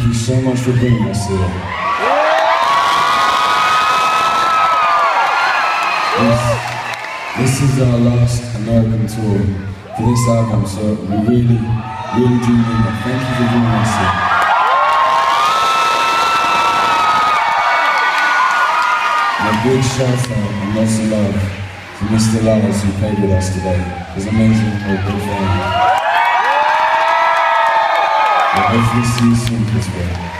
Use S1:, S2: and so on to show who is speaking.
S1: Thank you so much for bringing us here. This, this is our last American tour for this album, so we really, really do mean it. Thank you for bringing us here. And a big shout out and lots of love to Mr. Lallis who played with us today. It was amazing, we're a big I hope we see you soon as well.